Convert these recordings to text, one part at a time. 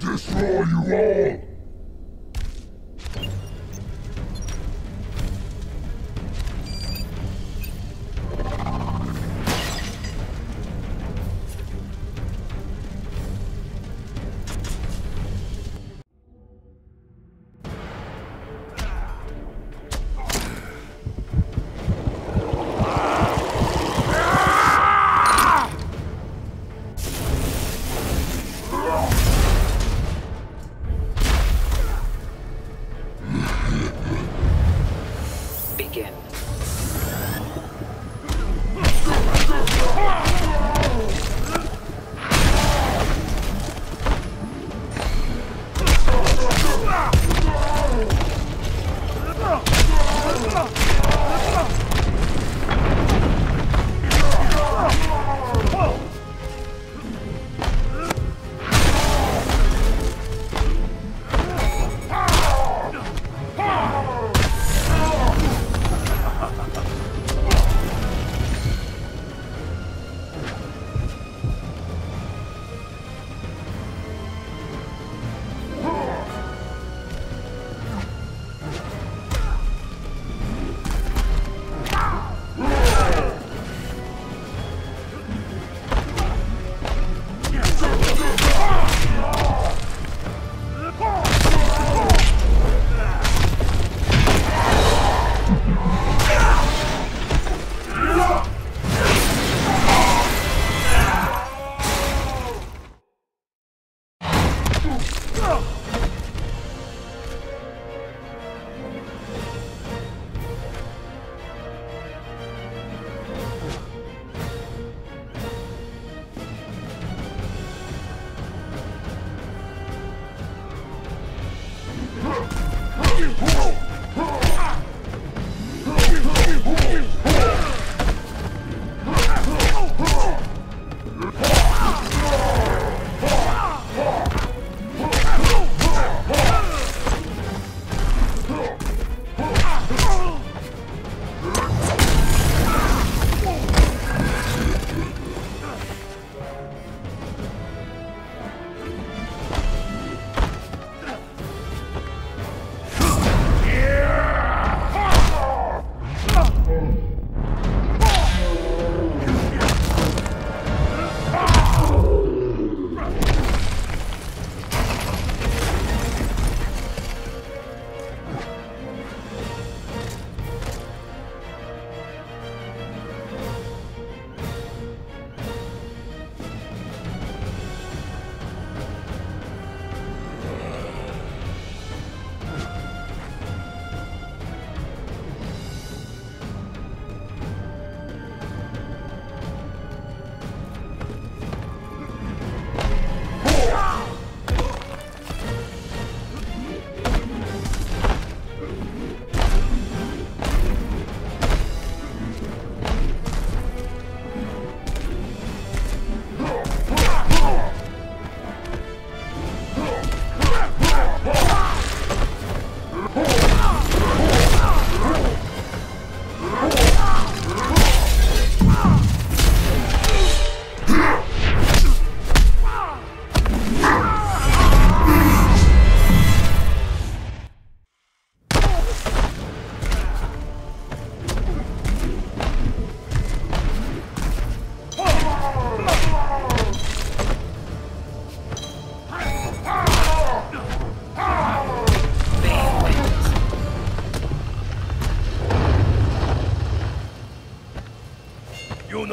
Destroy you all!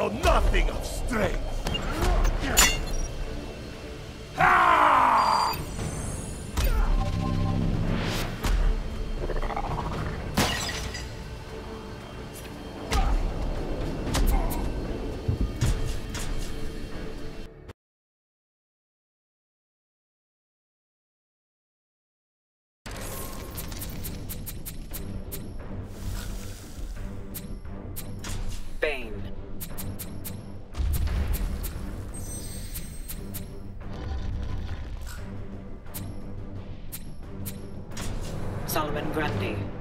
Know nothing of strength. Bane. Grundy.